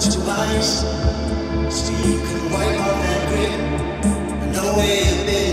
two eyes, so you can wipe off that grin. No way a.